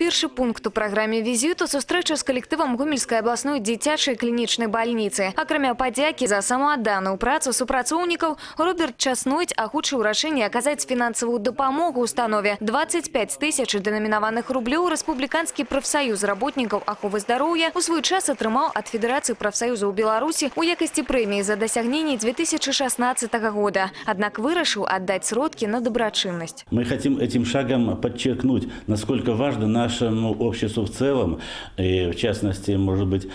Першы пункт у праграме візіту сустрэча з калектывам гомельскай абласной дзіцячай клінічнай бальніцы. Акрамя падзякі за самаадданую працу супрацоўнікаў Роберт Часнойць агучыў рашэнне аказаць фінансавую дапамогу установе 25 тысяч дэнамінаваных рублёў рэспубліканскі прафсаюз работнікаў аховы здароўя у свой час атрымаў ад Федэрацыі прафсаюзаў Беларусі у якасці прэміі за дасягненні 2016 года. Аднак вырашыў аддаць сродкі на дабрачыннасць. Мы хотим этим шагом подчеркнуть, насколько важно нашему обществу в целом, и в частности, может быть,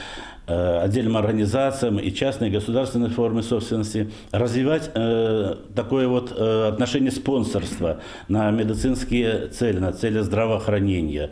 э, отдельным организациям и частной и государственной формы собственности развивать э, такое вот э, отношение спонсорства на медицинские цели, на цели здравоохранения.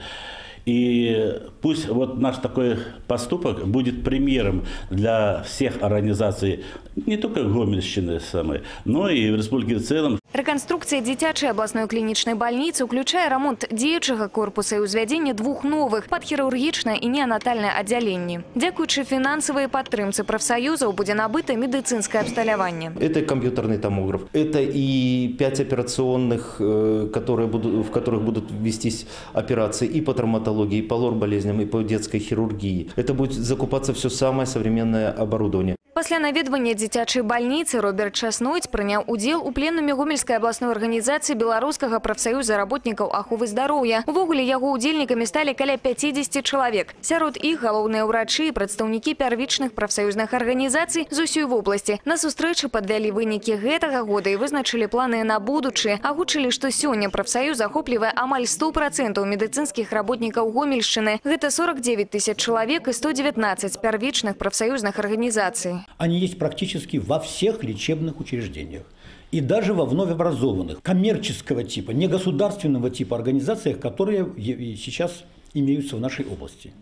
И пусть вот наш такой поступок будет примером для всех организаций, не только Гомельщины самой, но и в республике в целом, Рэканструкцыя дзіцячай абласной клінічнай бальніцы ўключае рамонт дзеючага корпуса і ўзвядзенне двух новых пад хірургічнае і неанатальнае аддзяленні. Дзякуючы фінансавай падтрымцы прафсаюзаў будзе набыта медыцынскае абсталяванне. Это и компьютерный томограф, это и пять операционных, э, которые будут, в которых будут вестись операции и по травматологии, и по лор-болезням, и по детской хирургии. Это будет закупаться все самое современное оборудование. Пасля наведвання дзіцячай бальніцы Роберт Часнойць прыняў удзел у пленуме гомельскай абласной арганізацыі беларускага прафсаюза работнікаў аховы здароўя. Увогуле яго удзельнікамі сталі каля 50 чалавек. Сярод іх галоўныя ўрачы і прадстаўнікі пярвічных прафсаюзных арганізацый з усёй вобласці. На сустрэчы падвялі вынікі гэтага года і вызначылі планы на будучы. Агучылі, што сёння прафсаюз захоплівае амаль 100% медыцынскіх работнікаў Гомельшчыны. Гэта 49 тысяч чалавек і 119 пярвічных прафсаюзных арганізацый. Они есть практически во всех лечебных учреждениях. И даже во вновь образованных, коммерческого типа, негосударственного типа организациях, которые сейчас имеются в нашей области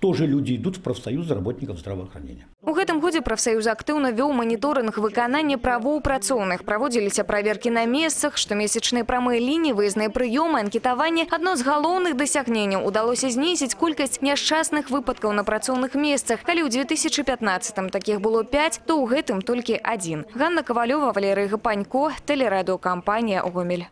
Тоже люди идут в профсоюзы работников здравоохранения. У гэтым годзе прафсаюз актыўна вёў маніторынг выканання правоў працоўных. Праводзіліся праверкі на месцах, штомесячныя прамыя лініі, выязныя прыёмы, анкетаванне. Адно з галоўных дасягненняў удалося знізіць колькасць няшчасных выпадкаў на працоўных месцах. Калі ў 2015 такіх было 5, то ў гэтым толькі адзін. Ганна Кавалёва, Валерый Гапанько, тэлерадыокампанія «Гомель».